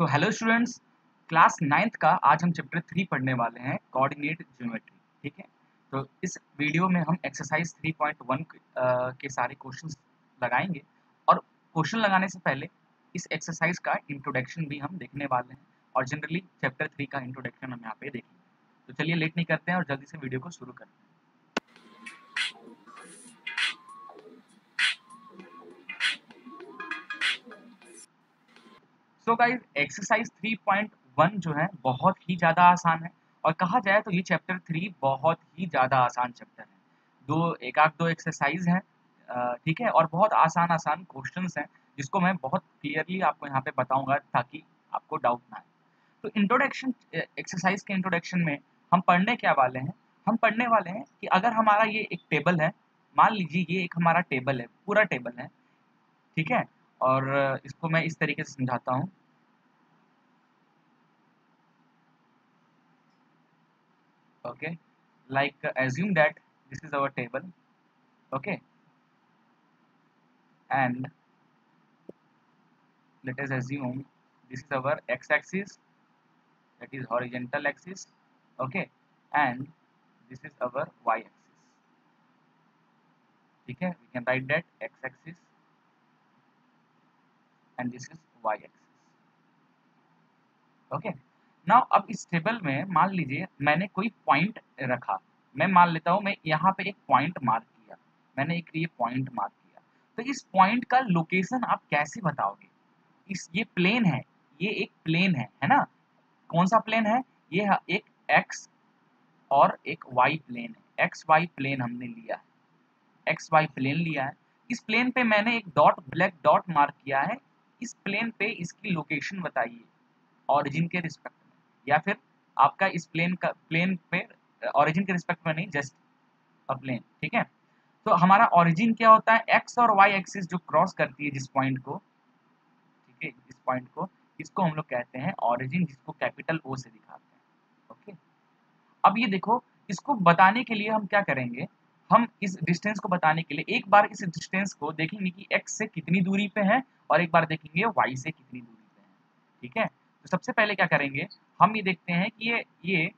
So hello students class ninth का आज हम चैप्टर थ्री पढ़ने वाले हैं कोऑर्डिनेट ज्योमेट्री ठीक है? तो इस वीडियो में हम एक्सरसाइज 3.1 के सारे क्वेश्चंस लगाएँगे और क्वेश्चन लगाने से पहले इस एक्सरसाइज का इंट्रोडक्शन भी हम देखने वाले हैं और जनरली चैप्टर थ्री का इंट्रोडक्शन हम यहाँ पे देखेंगे। तो चलिए लेट नहीं करते हैं और जल्दी से वीडियो को शुरू करते हैं। सो गाइज़ एक्सरसाइज 3.1 जो है, बहुत ही ज़्यादा आसान है। और कहा जाए तो ये चैप्टर थ्री बहुत ही ज़्यादा आसान चैप्टर है। दो, एक आध दो एक्सरसाइज हैं ठीक है? और बहुत आसान आसान क्वेश्चन हैं, जिसको मैं बहुत क्लियरली आपको यहाँ पे बताऊँगा ताकि आपको डाउट ना आए। तो इंट्रोडक्शन एक्सरसाइज के इंट्रोडक्शन में हम पढ़ने क्या वाले हैं? हम पढ़ने वाले हैं कि अगर हमारा ये एक टेबल है, मान लीजिए ये एक हमारा टेबल है, पूरा टेबल है, ठीक है? और इसको मैं इस तरीके से समझाता हूँ। Okay like assume that this is our table okay and let is assume this is our x axis that is horizontal axis okay and this is our y axis ठीक है? We can write that x axis and this is y-axis okay. Now अब इस table में मान लीजिए मैंने कोई point रखा। मैं मान लेता हूँ, मैं यहाँ पे एक पॉइंट मार्क किया। मैंने एक ये पॉइंट मार्क किया। तो इस पॉइंट का लोकेशन आप कैसे बताओगे? इस, ये प्लेन है। ये एक प्लेन है है ना? कौन सा प्लेन है? ये एक एक्स और एक वाई प्लेन है। एक्स वाई प्लेन हमने लिया है। एक्स वाई प्लेन लिया है। इस प्लेन पे मैंने एक डॉट ब्लैक डॉट मार्क किया है। इस प्लेन पे इसकी लोकेशन बताइए ऑरिजिन के रिस्पेक्ट में, या फिर आपका इस प्लेन का प्लेन पे ओरिजिन के रिस्पेक्ट में नहीं जस्ट अ प्लेन ठीक है? तो हमारा ओरिजिन क्या होता है? एक्स और वाई एक्सिस जो क्रॉस करती है जिस पॉइंट को, ठीक है इस पॉइंट को, इसको हम लोग कहते हैं ऑरिजिन जिसको कैपिटल ओ से दिखाते हैं ओके अब ये देखो, इसको बताने के लिए हम क्या करेंगे? हम इस डिस्टेंस को बताने के लिए एक बार इस डिस्टेंस को देखेंगे कि एक्स से कितनी दूरी पे है और एक बार देखेंगे वाई से कितनी दूरी पे है। ठीक है? तो सबसे पहले क्या करेंगे? हम ये देखते हैं कि ये ये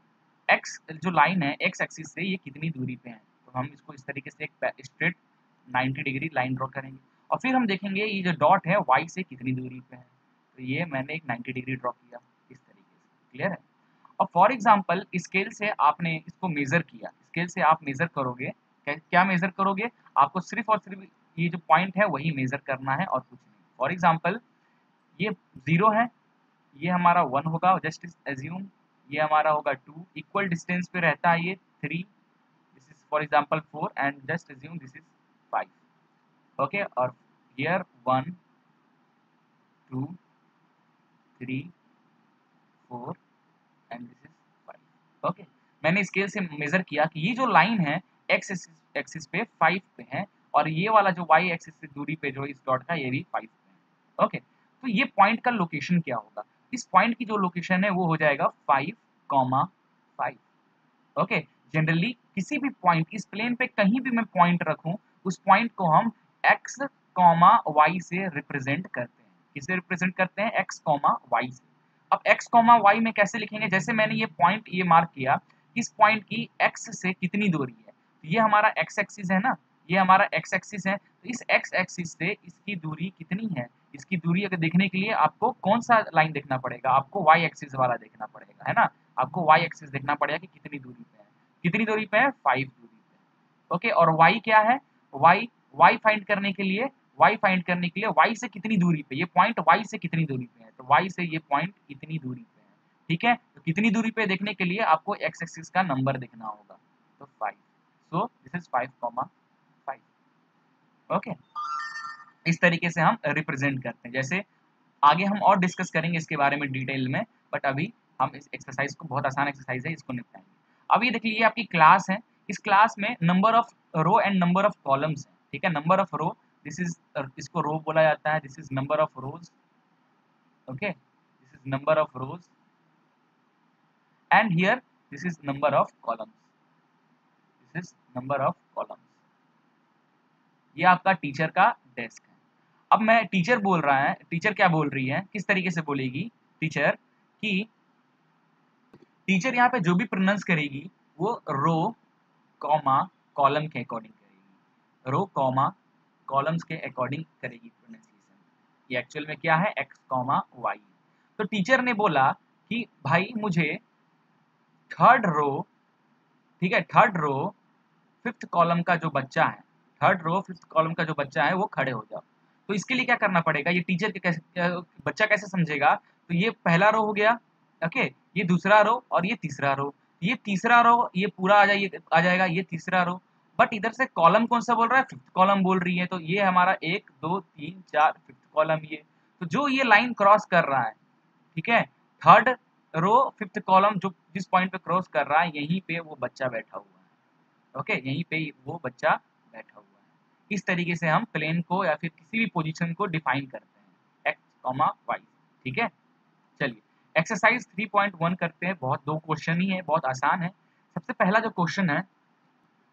एक्स जो लाइन है एक्स एक्सिस से ये कितनी दूरी पे है। तो हम इसको इस तरीके से एक स्ट्रेट 90 डिग्री लाइन ड्रॉ करेंगे। और फिर हम देखेंगे ये जो डॉट है वाई से कितनी दूरी पे है। तो ये मैंने एक 90 डिग्री ड्रॉ किया इस तरीके से। क्लियर है? और फॉर एग्ज़ाम्पल स्केल से आपने इसको मेज़र किया। स्केल से आप मेज़र करोगे क्या मेज़र करोगे? आपको सिर्फ़ और सिर्फ़ ये जो पॉइंट है, वही मेज़र करना है और कुछ नहीं। फॉर एग्ज़ाम्पल ये ज़ीरो है, ये हमारा वन होगा जस्ट एज्यूम ये हमारा होगा टू इक्वल डिस्टेंस पे रहता है ये three this is for example four and just assume this is five okay और here one two three four and this is five okay मैंने स्केल से मेजर किया कि ये जो लाइन है एक्स एक्सिस पे फाइव पे है और ये वाला जो वाई एक्सिस दूरी पे जो इस डॉट का ये भी फाइव पे है। ओके तो ये पॉइंट का लोकेशन क्या होगा? इस पॉइंट की जो लोकेशन है, वो हो जाएगा five comma five okay generally किसी भी पॉइंट इस प्लेन पे कहीं भी मैं पॉइंट रखूँ, उस पॉइंट को हम एक्स कॉमा वाई से रिप्रेजेंट करते हैं। किसे रिप्रेजेंट करते हैं? एक्स कॉमा वाई से। अब एक्स कॉमा वाई में कैसे लिखेंगे? जैसे मैंने ये पॉइंट ये मार्क किया, इस पॉइंट की एक्स से कितनी दूरी है? ये हमारा एक्स एक्सिस है ना? ये हमारा एक्स एक्सिस है। तो इस एक्स एक्सिस से इसकी दूरी कितनी है? इसकी दूरी अगर देखने के लिए आपको कौन सा लाइन देखना पड़ेगा? आपको वाई एक्सिस वाला देखना पड़ेगा, है ना? आपको वाई एक्सिस देखना पड़ेगा कि कितनी दूरी पे है। कितनी दूरी पे है? फाइव दूरी पे। ओके और वाई क्या है? वाई वाई फाइंड करने के लिए वाई फाइंड करने के लिए वाई से कितनी दूरी पे? ये पॉइंट वाई से कितनी दूरी पे है? तो वाई से ये पॉइंट इतनी दूरी पे है। ठीक है? तो कितनी दूरी पे देखने के लिए आपको एक्स एक्सिस का नंबर देखना होगा। So this is five comma five okay इस तरीके से हम रिप्रेजेंट करते हैं। जैसे आगे हम और डिस्कस करेंगे इसके बारे में डिटेल में बट अभी हम इस एक्सरसाइज को बहुत आसान एक्सरसाइज है, इसको निपटाएँगे। अब ये देखिए, ये आपकी क्लास है। इस क्लास में number of row and number of columns है। ठीक है? Number of row this is इसको रो बोला जाता है। This is number of rows okay this is number of rows and here this is number of columns this is number of columns ये आपका teacher का डेस्क है। अब मैं टीचर बोल रहा है टीचर क्या बोल रही है? किस तरीके से बोलेगी टीचर कि टीचर यहाँ पे जो भी प्रोनाउंस करेगी, वो रो कॉमा कॉलम के अकॉर्डिंग करेगी। रो कॉमा कॉलम्स के अकॉर्डिंग करेगी प्रोनाउंसिएशन ये एक्चुअल में क्या है? एक्स कॉमा वाई तो टीचर ने बोला कि भाई मुझे थर्ड रो ठीक है थर्ड रो फिफ्थ कॉलम का जो बच्चा है थर्ड रो फिफ्थ कॉलम का जो बच्चा है, वो खड़े हो जाओ। तो इसके लिए क्या करना पड़ेगा? ये टीचर के कैसे बच्चा कैसे समझेगा? तो ये पहला रो हो गया ओके ये दूसरा रो और ये तीसरा रो ये तीसरा रो ये पूरा आ जाइए, आ जाएगा, ये तीसरा रो बट इधर से कॉलम कौन सा बोल रहा है? फिफ्थ कॉलम बोल रही है। तो ये हमारा एक, दो, तीन, चार फिफ्थ कॉलम ये। तो जो ये लाइन क्रॉस कर रहा है, ठीक है? थर्ड रो फिफ्थ कॉलम जो जिस पॉइंट पे क्रॉस कर रहा है, यहीं पे वो बच्चा बैठा हुआ ओके, यहीं पे वो बच्चा बैठा हुआ है। इस तरीके से हम प्लेन को या फिर किसी भी पोजीशन को डिफाइन करते हैं। एक्स कॉमा वाई ठीक है? चलिए एक्सरसाइज 3.1 करते हैं। बहुत, दो क्वेश्चन ही है, बहुत आसान है। सबसे पहला जो क्वेश्चन है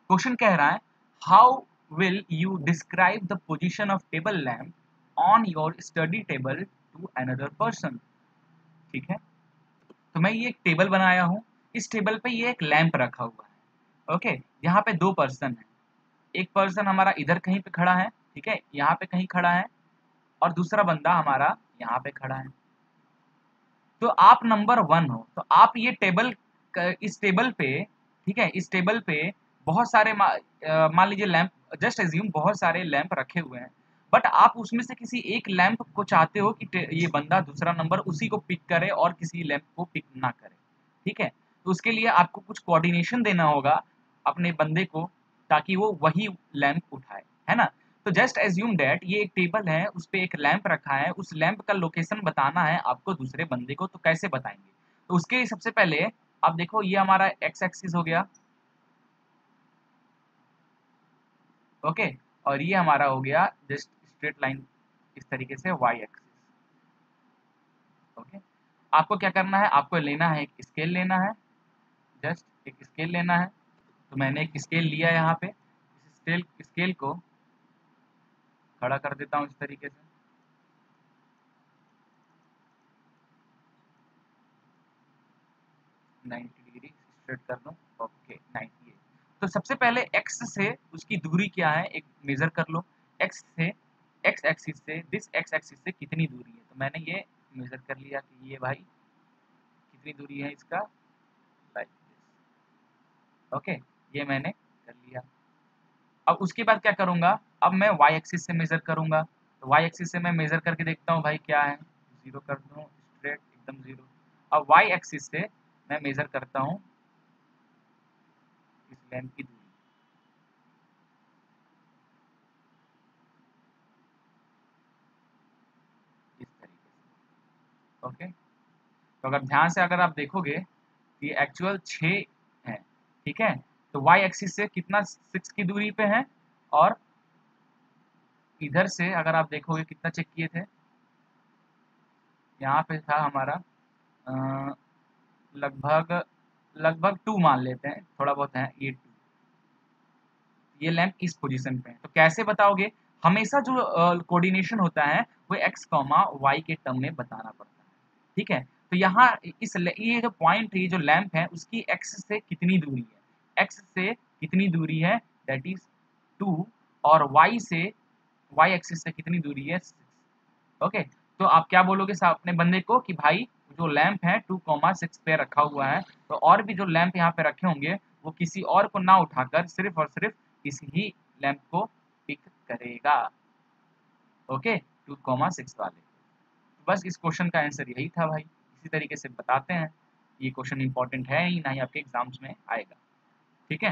क्वेश्चन कह रहा है how will you describe the position of table lamp on your study table to another person ठीक है? तो मैं ये एक टेबल बनाया हूँ। इस टेबल पे ये एक लैंप रखा हुआ है। ओके यहाँ पे दो पर्सन है। एक पर्सन हमारा इधर कहीं पे खड़ा है, ठीक है? यहाँ पे कहीं खड़ा है, और दूसरा बंदा हमारा यहाँ पे खड़ा है। तो आप नंबर वन हो तो आप ये टेबल इस टेबल पे, ठीक है? इस टेबल पे बहुत सारे मान लीजिए लैंप जस्ट एज्यूम बहुत सारे लैंप रखे हुए हैं। बट आप उसमें से किसी एक लैंप को चाहते हो कि ये बंदा दूसरा नंबर उसी को पिक करे और किसी लैंप को पिक ना करे, ठीक है? तो उसके लिए आपको कुछ कोऑर्डिनेशन देना होगा। अपने बंदे को ताकि वो वही लैंप उठाए है ना? तो जस्ट एज्यूम डेट ये एक टेबल है उस पर एक लैंप रखा है उस लैंप का लोकेशन बताना है आपको दूसरे बंदे को तो कैसे बताएँगे? तो उसके सबसे पहले आप देखो ये हमारा एक्स एक्सिस हो गया। ओके okay, और ये हमारा हो गया जस्ट स्ट्रेट लाइन इस तरीके से वाई एक्सिस ओके आपको क्या करना है? आपको लेना है एक स्केल लेना है। जस्ट एक स्केल लेना है। तो मैंने एक स्केल लिया यहाँ पे। स्केल स्केल को खड़ा कर देता हूँ इस तरीके से। नाइन्टी डिग्री स्ट्रेट कर ओके, नाइन्टी तो सबसे पहले एक्स से उसकी दूरी क्या है, एक मेजर कर लो। एक्स से एक्स एक्सिस से दिस एक्स एक्सिस से कितनी दूरी है? तो मैंने ये मेजर कर लिया कि ये भाई कितनी दूरी है इसका? ओके? ये मैंने कर लिया। अब उसके बाद क्या करूँगा? अब मैं वाई एक्सिस से मेज़र करूँगा। तो वाई एक्सिस से मैं मेज़र करके देखता हूँ भाई क्या है। ज़ीरो कर दूँ स्ट्रेट एकदम ज़ीरो अब वाई एक्सिस से मैं मेज़र करता हूँ इस लेंथ की दूरी। इस तरीके से। ओके तो अगर ध्यान से अगर आप देखोगे कि एक्चुअल छः है, ठीक है? तो वाई एक्सिस से कितना सिक्स की दूरी पे है और इधर से अगर आप देखोगे कितना चेक किए थे यहाँ पे था हमारा लगभग लगभग टू मान लेते हैं थोड़ा बहुत है ये टू ये लैंप इस पोजीशन पे है? तो कैसे बताओगे? हमेशा जो कोऑर्डिनेशन uh, होता है वो एक्स कॉमा वाई के टर्म में बताना पड़ता है। ठीक है? तो यहाँ इस ये जो पॉइंट ये जो लैंप है उसकी एक्स से कितनी दूरी है? एक्स से कितनी दूरी है? दैट इज़ टू और वाई से वाई एक्सिस से कितनी दूरी है? ओके तो आप क्या बोलोगे अपने बंदे को कि भाई, जो लैंप है टू कॉमा सिक्स पे रखा हुआ है तो और भी जो लैंप यहाँ पे रखे होंगे, वो किसी और को ना उठाकर सिर्फ़ और सिर्फ़ इस ही लैंप को पिक करेगा। ओके टू कॉमा सिक्स वाले। बस इस क्वेश्चन का आंसर यही था भाई। इसी तरीके से बताते हैं। ये क्वेश्चन इंपॉर्टेंट है ही, ना ही आपके एग्ज़ाम्स में आएगा। ठीक है?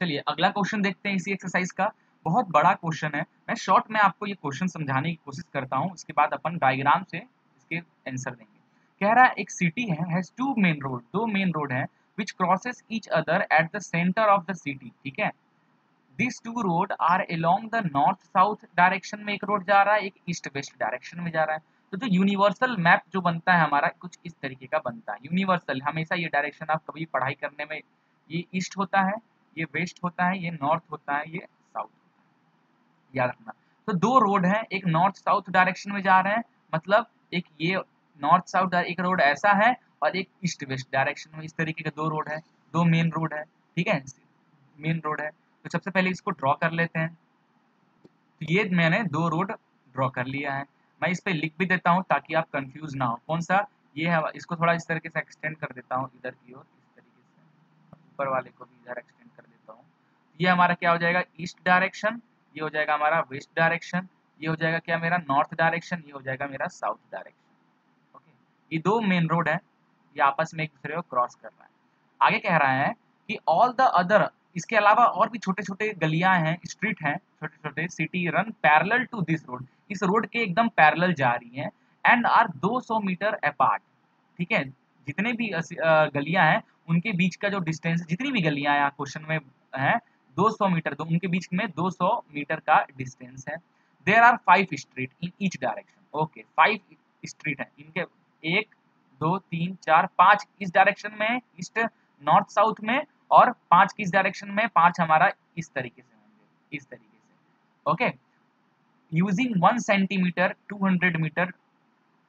चलिए, अगला क्वेश्चन देखते हैं इसी एक्सरसाइज का। बहुत बड़ा क्वेश्चन है। मैं शॉर्ट में आपको ये क्वेश्चन समझाने की कोशिश करता हूँ। उसके बाद अपन डायग्राम से इसके आंसर देंगे। कह रहा है, एक सिटी है हैज़ टू मेन रोड दो मेन रोड है which crosses each other at the centre of the city ठीक है? This two road are along the north south direction में एक रोड जा रहा है, एक ईस्ट वेस्ट डायरेक्शन में जा रहा है। तो जो यूनिवर्सल मैप जो बनता है हमारा, कुछ इस तरीके का बनता है। यूनिवर्सल हमेशा ये डायरेक्शन आप कभी पढ़ाई करने में ये ईस्ट होता है, ये वेस्ट होता है, ये नॉर्थ होता है, ये साउथ याद रखना। तो दो रोड है, एक नॉर्थ साउथ डायरेक्शन में जा रहे हैं मतलब एक ये नॉर्थ साउथ एक रोड ऐसा है और एक ईस्ट वेस्ट डायरेक्शन में इस तरीके के दो रोड है, दो मेन रोड है, ठीक है? मेन रोड है। तो सबसे पहले इसको ड्रॉ कर लेते हैं। तो ये मैंने दो रोड ड्रॉ कर लिया है। मैं इस पर लिख भी देता हूँ ताकि आप कंफ्यूज ना हो। कौन सा? ये है, इसको थोड़ा इस तरीके से एक्सटेंड कर देता हूँ इधर की ओर। ऊपर वाले को भी इधर एक्सटेंड कर देता हूँ। ये हमारा क्या हो जाएगा? ईस्ट डायरेक्शन ये हो जाएगा हमारा वेस्ट डायरेक्शन ये हो जाएगा क्या मेरा नॉर्थ डायरेक्शन ये हो जाएगा मेरा साउथ डायरेक्शन ओके ये दो मेन रोड है। ये आपस में एक दूसरे को क्रॉस कर रहा है। आगे कह रहा है कि ऑल द अदर इसके अलावा और भी छोटे छोटे गलियाँ हैं स्ट्रीट हैं छोटे छोटे city run parallel to this road इस रोड के एकदम पैरेलल जा रही हैं एंड आर 200 मीटर अपार्ट ठीक है? जितने भी गलियाँ हैं उनके बीच का जो डिस्टेंस जितनी भी गलियाँ यहाँ क्वेश्चन में हैं 200 मीटर, दो, उनके बीच में 200 मीटर का डिस्टेंस है। There are five street in each direction okay five street है। इनके एक, दो, तीन, चार, पाँच इस डायरेक्शन में ईस्ट नॉर्थ साउथ में और पाँच किस डायरेक्शन में, पाँच हमारा इस तरीके से होंगे, इस तरीके से okay using one centimetre to hundred metre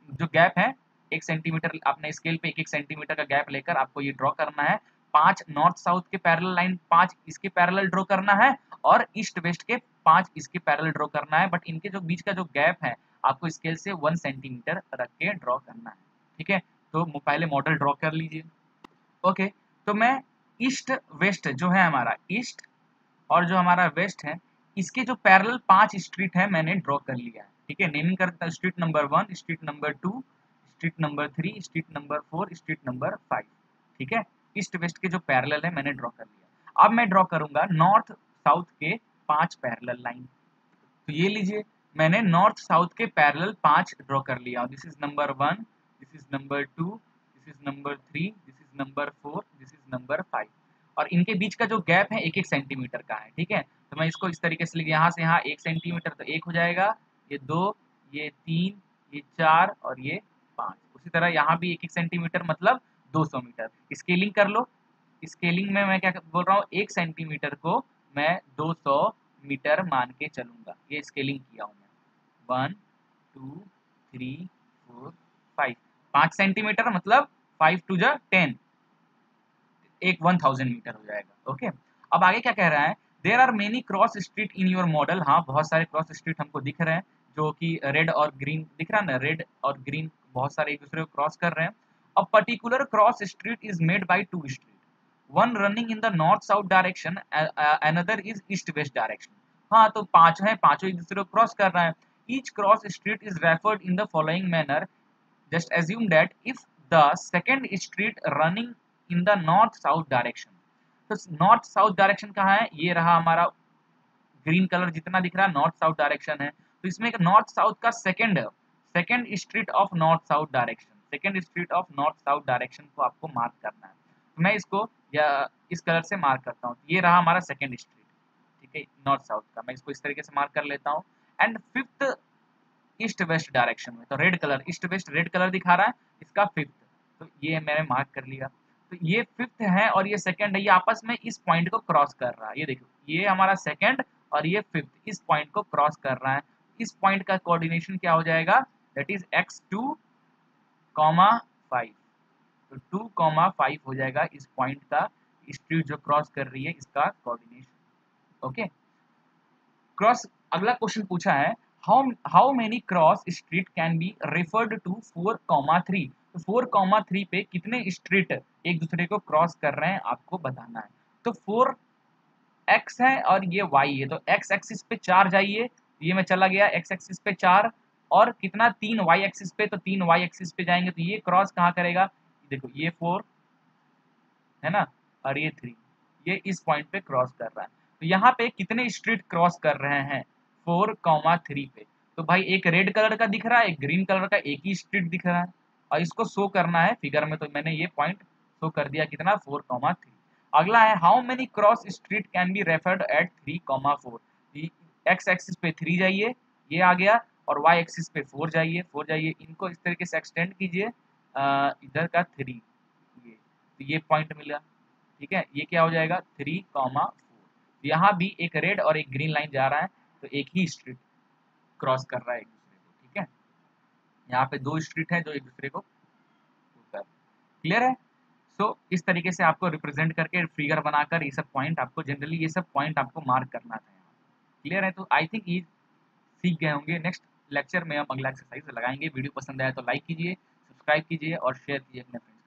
जो गैप है एक सेंटीमीटर अपने स्केल पे एक एक सेंटीमीटर का गैप लेकर आपको ये ड्रॉ करना है। पाँच नॉर्थ साउथ के पैरेलल लाइन पाँच इसके पैरेलल ड्रॉ करना है और ईस्ट वेस्ट के पाँच इसके पैरेलल ड्रॉ करना है। बट इनके जो बीच का जो गैप है, आपको स्केल से वन सेंटीमीटर रख के ड्रॉ करना है। ठीक है? तो पहले मॉडल ड्रॉ कर लीजिए। ओके तो मैं ईस्ट वेस्ट जो है हमारा ईस्ट और जो हमारा वेस्ट है, इसके जो पैरल पाँच स्ट्रीट है, मैंने ड्रॉ कर लिया है। ठीक है? नेमिंग करता street number one street number two street number three, street number four, street number five. ठीक है? ईस्ट वेस्ट के जो पैरेलल है, मैंने ड्रॉ कर लिया। अब मैं ड्रॉ करूँगा नॉर्थ साउथ के पाँच पैरेलल लाइन। तो ये लीजिए, मैंने नॉर्थ साउथ के पैरेलल पाँच ड्रॉ कर लिया। This is number one this is number two this is number three this is number four this is number five और इनके बीच का जो गैप है एक एक सेंटीमीटर का है। ठीक है? तो मैं इसको इस तरीके से यहाँ से यहाँ एक सेंटीमीटर तो एक हो जाएगा। ये दो, ये तीन, ये चार और ये पाँच। उसी तरह यहाँ भी एक एक सेंटीमीटर मतलब 200 मीटर। स्केलिंग कर लो। स्केलिंग में मैं क्या बोल रहा हूँ? एक सेंटीमीटर को मैं 200 मीटर मान के चलूँगा। ये स्केलिंग किया हूँ मैं। One two three four five पाँच सेंटीमीटर मतलब फाइव टू जा टेन एक वन थाउज़ेंड मीटर हो जाएगा। ओके? अब आगे क्या कह रहा है? There are many cross street in your model हाँ बहुत सारे क्रॉस स्ट्रीट हमको दिख रहे हैं। जो कि रेड और ग्रीन दिख रहा है ना रेड और ग्रीन बहुत सारे एक दूसरे को क्रॉस कर रहे हैं। A particular cross street is made by two street one running in the north south direction another is east west direction हाँ तो पाँच है, पाँचों एक दूसरे को क्रॉस कर रहे हैं। Each cross street is referred in the following manner just assume that if the second street running in the north south direction तो नॉर्थ साउथ डायरेक्शन कहाँ है? ये रहा हमारा ग्रीन कलर जितना दिख रहा है नॉर्थ साउथ डायरेक्शन है। तो इसमें एक नॉर्थ साउथ का second second street of north south direction second street of north south direction को आपको मार्क करना है। तो मैं इसको, या इस कलर से मार्क करता हूँ। ये रहा हमारा सेकेंड स्ट्रीट ठीक है नॉर्थ साउथ का। मैं इसको इस तरीके से मार्क कर लेता हूँ। And fifth east west direction में तो red colour east west red colour दिखा रहा है, इसका फिफ्थ तो ये मैंने मार्क कर लिया। तो ये फिफ्थ है और ये सेकंड है। ये आपस में इस पॉइंट को क्रॉस कर रहा है। ये देखो, ये हमारा सेकंड और ये फिफ्थ इस पॉइंट को क्रॉस कर रहा है। इस पॉइंट का कोऑर्डिनेशन क्या हो जाएगा? That is x two comma five तो टू कॉमा फाइव हो जाएगा इस पॉइंट का स्ट्रीट जो क्रॉस कर रही है, इसका कोऑर्डिनेशन ओके क्रॉस अगला क्वेश्चन पूछा है how how many cross street can be referred to four comma three तो फोर कॉमा थ्री पे कितने स्ट्रीट एक दूसरे को क्रॉस कर रहे हैं, आपको बताना है। तो फोर एक्स है और ये वाई है तो एक्स एक्सिस पे चार जाइए ये मैं चला गया एक्स एक्सिस पे चार, और कितना? तीन वाई एक्सिस पे तो तीन वाई एक्सिस पे जाएँगे तो ये क्रॉस कहाँ करेगा? देखो, ये फोर है ना? और ये थ्री ये इस पॉइंट पे क्रॉस कर रहा है। तो यहाँ पे कितने स्ट्रीट क्रॉस कर रहे हैं? फोर कॉमा थ्री पे। तो भाई, एक रेड कलर का दिख रहा है, एक ग्रीन कलर का एक ही स्ट्रीट दिख रहा है। और इसको शो करना है फिगर में तो मैंने ये पॉइंट शो कर दिया कितना? फोर कॉमा थ्री अगला है how many cross street can be referred at three comma four x axis पे थ्री जाइए, ये आ गया, और वाई एक्सिस पे फोर जाइए फोर जाइए। इनको इस तरीके से एक्सटेंड कीजिए इधर का थ्री ये तो ये पॉइंट मिला, ठीक है? ये क्या हो जाएगा? थ्री कॉमा फोर यहाँ भी एक रेड और एक ग्रीन लाइन जा रहा है तो एक ही स्ट्रीट क्रॉस कर रहा है एक दूसरे को, ठीक है? यहाँ पे दो स्ट्रीट है, जो एक दूसरे को क्लियर है? सो इस तरीके से आपको रिप्रेजेंट करके फिगर बनाकर ये सब पॉइंट आपको जनरली ये सब पॉइंट आपको मार्क करना था क्लियर है तो आई थिंक ये सीख गए होंगे। नेक्स्ट लेक्चर में हम अगला एक्सरसाइज लगाएँगे। वीडियो पसंद आया तो लाइक कीजिए सब्सक्राइब कीजिए और शेयर कीजिए अपने फ्रेंड्स